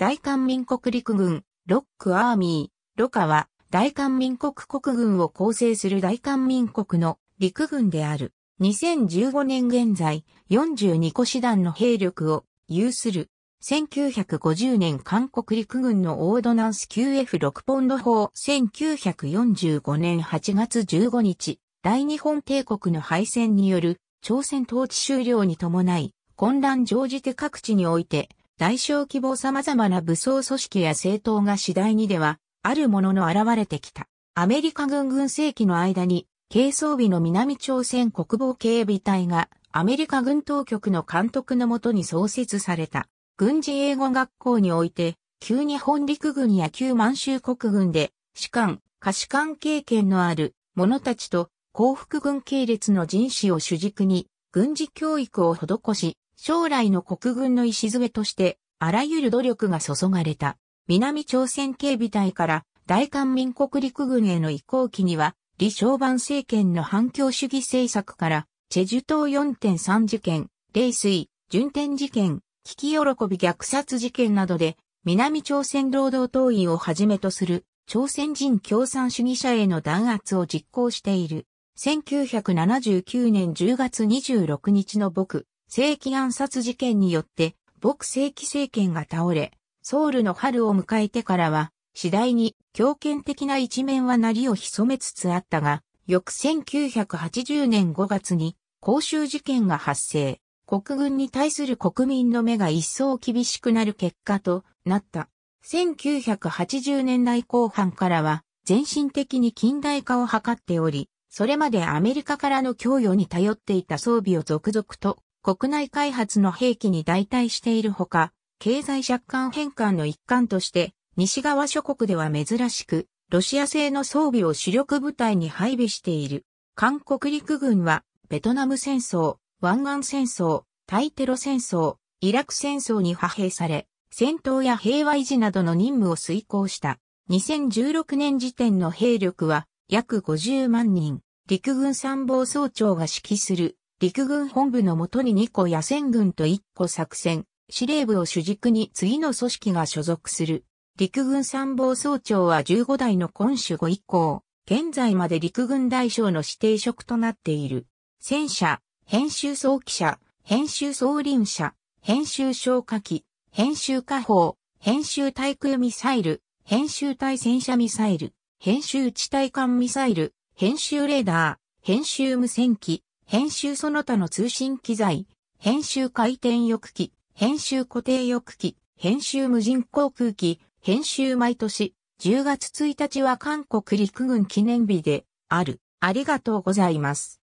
大韓民国陸軍、ロックアーミー、ロカは、大韓民国国軍を構成する大韓民国の陸軍である。2015年現在、42個師団の兵力を有する。1950年韓国陸軍のオードナンス QF6 ポンド砲1945年8月15日、大日本帝国の敗戦による朝鮮統治終了に伴い、混乱乗じて各地において、大小規模様々な武装組織や政党が次第にでは、あるものの現れてきた。アメリカ軍軍政期の間に、軽装備の南朝鮮国防警備隊が、アメリカ軍当局の監督のもとに創設された。軍事英語学校において、旧日本陸軍や旧満州国軍で、士官、下士官経験のある者たちと、幸福軍系列の人士を主軸に、軍事教育を施し、将来の国軍の礎として、あらゆる努力が注がれた。南朝鮮警備隊から大韓民国陸軍への移行期には、李承晩政権の反共主義政策から、チェジュ島4.3事件、冷水、順天事件、危機喜び虐殺事件などで、南朝鮮労働党員をはじめとする、朝鮮人共産主義者への弾圧を実行している。1979年10月26日の僕、正規暗殺事件によって、僕正規政権が倒れ、ソウルの春を迎えてからは、次第に強権的な一面はなりを潜めつつあったが、翌1980年5月に公衆事件が発生。国軍に対する国民の目が一層厳しくなる結果となった。1980年代後半からは全身的に近代化を図っており、それまでアメリカからの供与に頼っていた装備を続々と国内開発の兵器に代替しているほか、経済借款返還の一環として、西側諸国では珍しく、ロシア製の装備を主力部隊に配備している。韓国陸軍は、ベトナム戦争、湾岸戦争、対テロ戦争、イラク戦争に派兵され、戦闘や平和維持などの任務を遂行した。2016年時点の兵力は約50万人。陸軍参謀総長が指揮する陸軍本部のもとに2個野戦軍と1個作戦、司令部を主軸に次の組織が所属する。陸軍参謀総長は15代の今主後以降、現在まで陸軍大将の指定職となっている。戦車、編集総記者、編集総輪車、編集消火器、編集火砲、編集対空ミサイル、編集対戦車ミサイル、編集地対艦ミサイル、編集レーダー、編集無線機、編集その他の通信機材、編集回転翼機、編集固定翼機、編集無人航空機、編集毎年、10月1日は韓国陸軍記念日である。ありがとうございます。